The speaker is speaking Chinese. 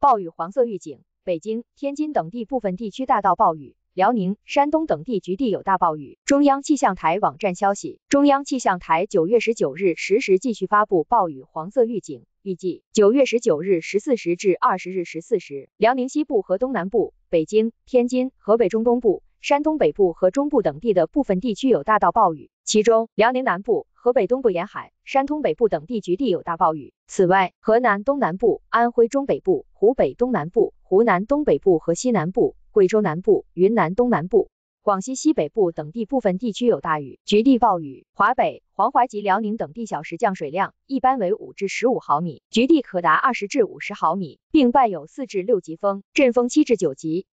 暴雨黄色预警，北京、天津等地部分地区大到暴雨。辽宁、山东等地局地有大暴雨。中央气象台网站消息，中央气象台九月十九日十时继续发布暴雨黄色预警，预计九月十九日十四时至二十日十四时，辽宁西部和东南部、北京、天津、河北中东部、山东北部和中部等地的部分地区有大到暴雨，其中辽宁南部、河北东部沿海、山东北部等地局地有大暴雨。此外，河南东南部、安徽中北部、湖北东南部、湖南东北部和西南部。贵州南部、云南东南部、广西西北部等地部分地区有大雨，局地暴雨。华北、黄淮及辽宁等地小时降水量一般为五至十五毫米，局地可达二十至五十毫米，并伴有四至六级风，阵风七至九级。